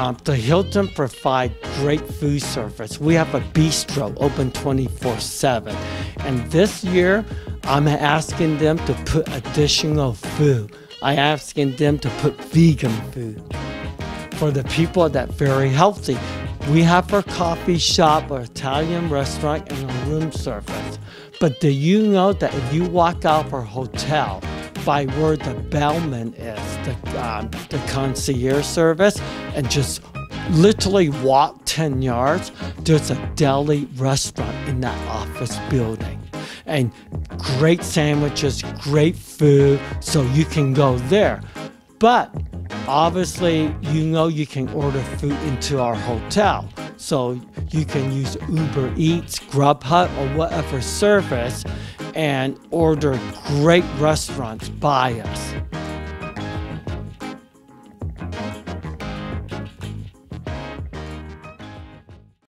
Um, the Hilton provide great food service. We have a bistro open 24/7, and this year I'm asking them to put additional food. I asking them to put vegan food for the people that very healthy. We have our coffee shop, our Italian restaurant, and a room service. But do you know that if you walk out of our hotel by where the bellman is, the, um, the concierge service, and just literally walk 10 yards, there's a deli restaurant in that office building. And great sandwiches, great food, so you can go there. But obviously, you know you can order food into our hotel. So you can use Uber Eats, Grubhub, or whatever service and order great restaurants by us.